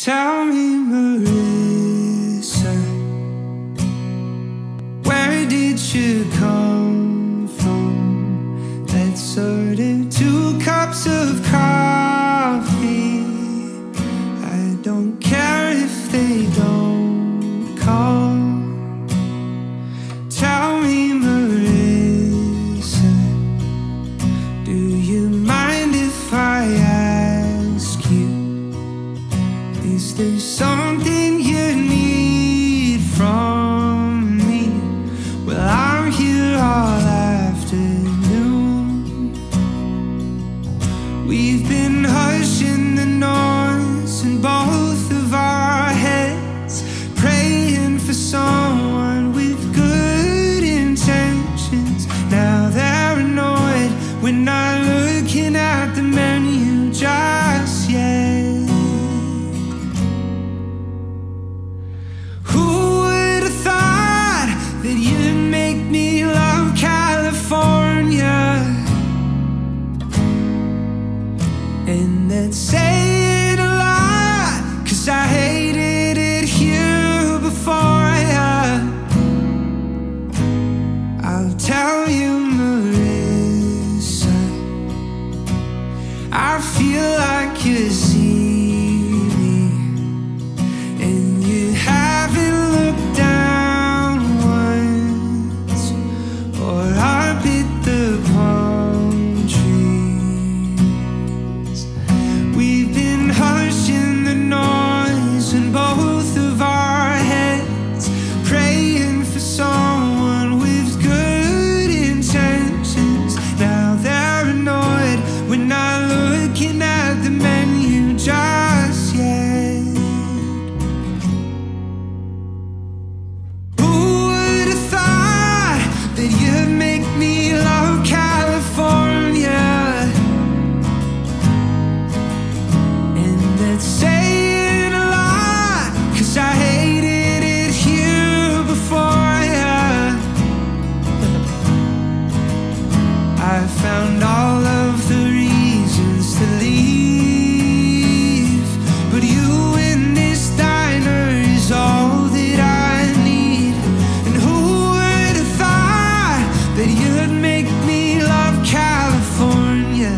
Tell me, Marie. something you need from me. Well, I'm here all afternoon. We've been hushing the noise in both of our heads Praying for someone with good intentions. Now they're annoyed when not looking at And that said a lot Cause I hated it here before I, I'll tell you Marissa I feel like you see make me love California.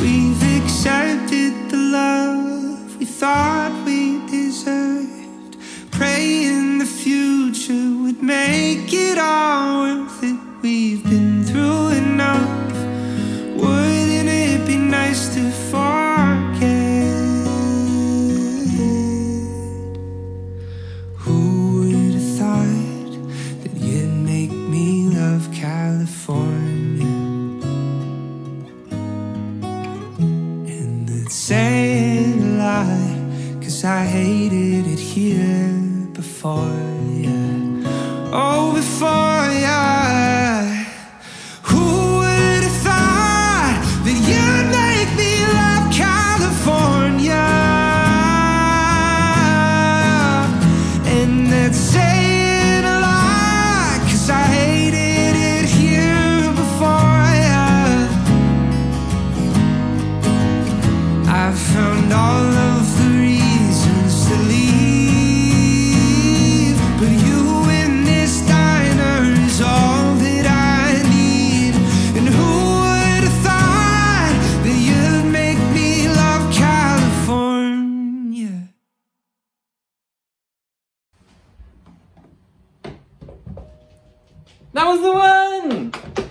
We've accepted the love we thought we deserved. Praying the future would make it all worth it. We've Cause I hated it here before, yeah. Oh, before That was the one!